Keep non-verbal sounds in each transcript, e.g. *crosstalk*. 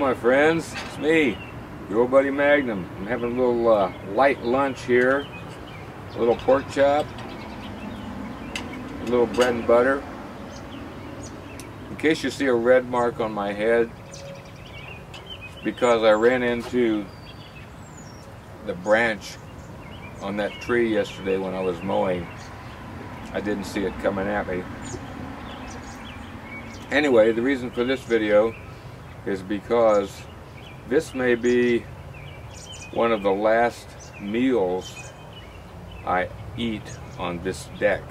My friends, it's me, your buddy Magnum. I'm having a little uh, light lunch here, a little pork chop, a little bread and butter. In case you see a red mark on my head, because I ran into the branch on that tree yesterday when I was mowing. I didn't see it coming at me. Anyway, the reason for this video is because this may be one of the last meals I eat on this deck.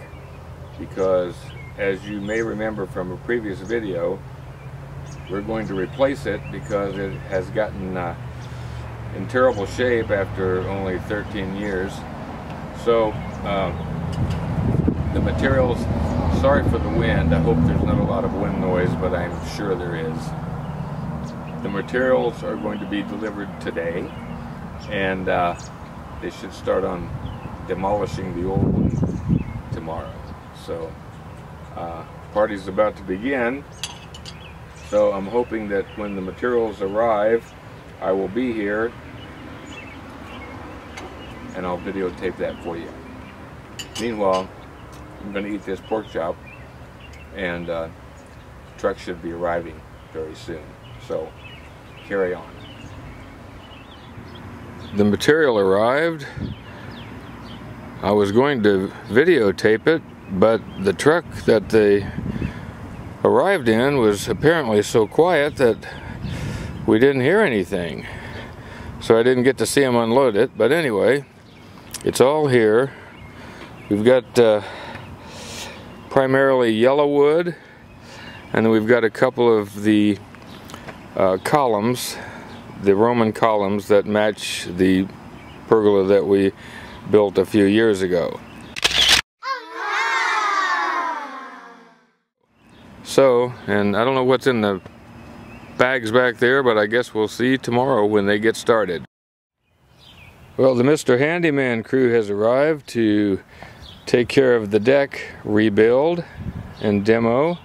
Because as you may remember from a previous video we're going to replace it because it has gotten uh, in terrible shape after only 13 years. So um, the materials sorry for the wind. I hope there's not a lot of wind noise but I'm sure there is the materials are going to be delivered today and uh, they should start on demolishing the old one tomorrow. So uh, party's about to begin. So I'm hoping that when the materials arrive, I will be here and I'll videotape that for you. Meanwhile, I'm going to eat this pork chop and uh, the truck should be arriving very soon. So carry on. The material arrived. I was going to videotape it, but the truck that they arrived in was apparently so quiet that we didn't hear anything. So I didn't get to see them unload it. But anyway, it's all here. We've got uh, primarily YellaWood, and then we've got a couple of the uh, columns, the Roman columns that match the pergola that we built a few years ago. So, and I don't know what's in the bags back there, but I guess we'll see tomorrow when they get started. Well, the Mr. Handyman crew has arrived to take care of the deck rebuild and demo.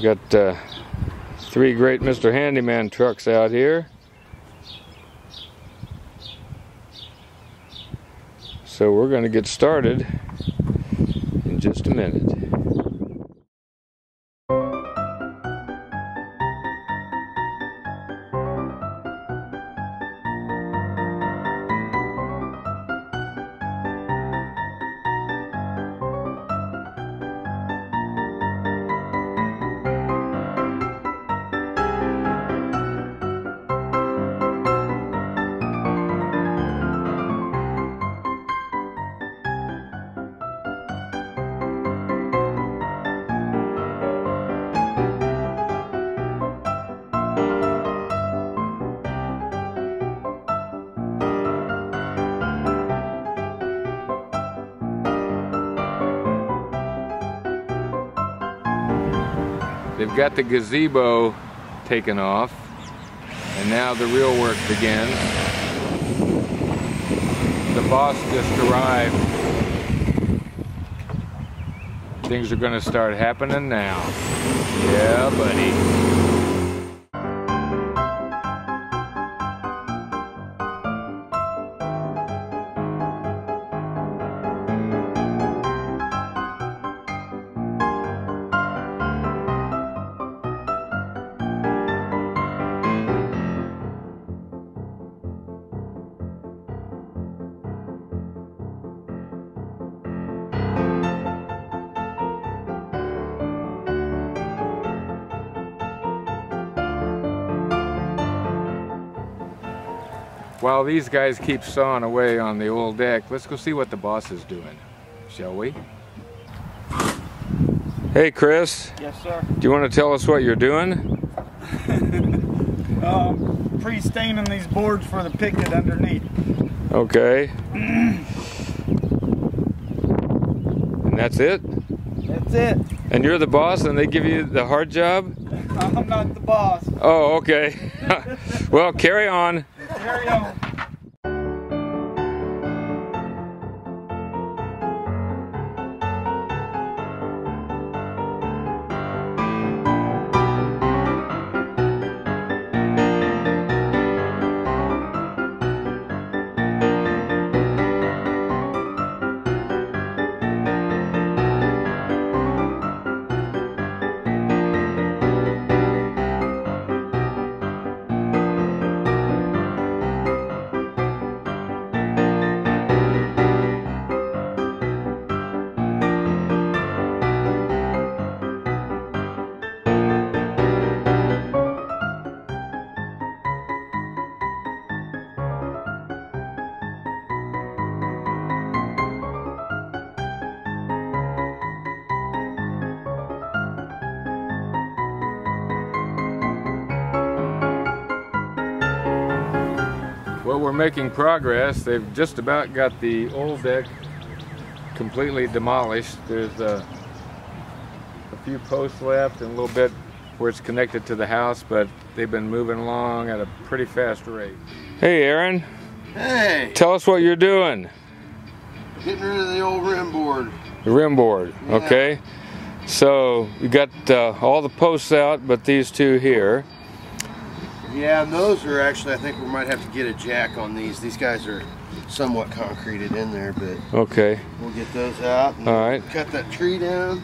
Got uh, three great Mr. Handyman trucks out here. So we're going to get started in just a minute. They've got the gazebo taken off, and now the real work begins. The boss just arrived. Things are gonna start happening now. Yeah, buddy. While these guys keep sawing away on the old deck, let's go see what the boss is doing, shall we? Hey Kris. Yes sir. Do you want to tell us what you're doing? *laughs* um, pre-staining these boards for the picket underneath. Okay. *clears throat* and that's it? That's it. And you're the boss and they give you the hard job? *laughs* I'm not the boss. Oh, okay. *laughs* well, carry on. Carry on. Well, we're making progress. They've just about got the old deck completely demolished. There's a, a few posts left and a little bit where it's connected to the house, but they've been moving along at a pretty fast rate. Hey, Aaron. Hey, Tell us what you're doing. getting rid of the old rim board. The rim board, Yeah. okay? So we got uh, all the posts out, but these two here. Yeah, and those are actually, I think we might have to get a jack on these. These guys are somewhat concreted in there, but Okay. we'll get those out. And All right. Cut that tree down.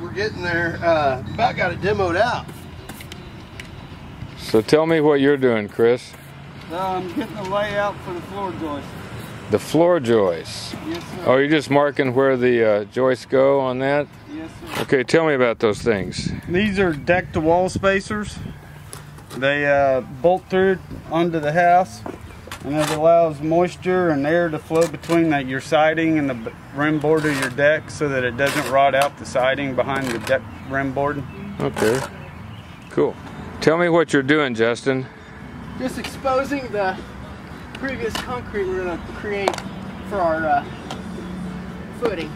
We're getting there. Uh, about got it demoed out. So tell me what you're doing, Kris. I'm getting the layout for the floor joist. The floor joists. Yes, sir. Oh, you're just marking where the uh, joists go on that? Yes, sir. Okay, tell me about those things. These are deck to wall spacers. They uh, bolt through onto the house, and it allows moisture and air to flow between that your siding and the rim board of your deck, so that it doesn't rot out the siding behind the deck rim board. Okay, cool. Tell me what you're doing, Justin. just exposing the previous concrete we're going to create for our uh, footing.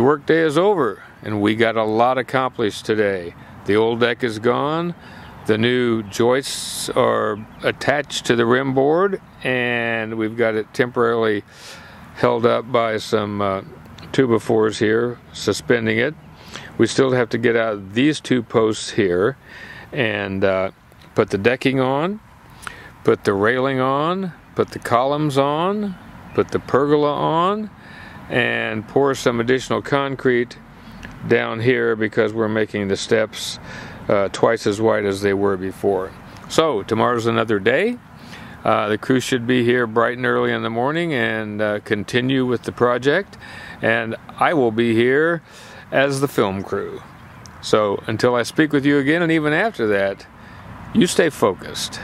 The workday is over, and we got a lot accomplished today. The old deck is gone. The new joists are attached to the rim board, and we've got it temporarily held up by some uh, two by fours here, suspending it. We still have to get out these two posts here and uh, put the decking on, put the railing on, put the columns on, put the pergola on, and pour some additional concrete down here because we're making the steps uh, twice as wide as they were before. So, tomorrow's another day. Uh, the crew should be here bright and early in the morning and uh, continue with the project. And I will be here as the film crew. So, until I speak with you again, and even after that, you stay focused.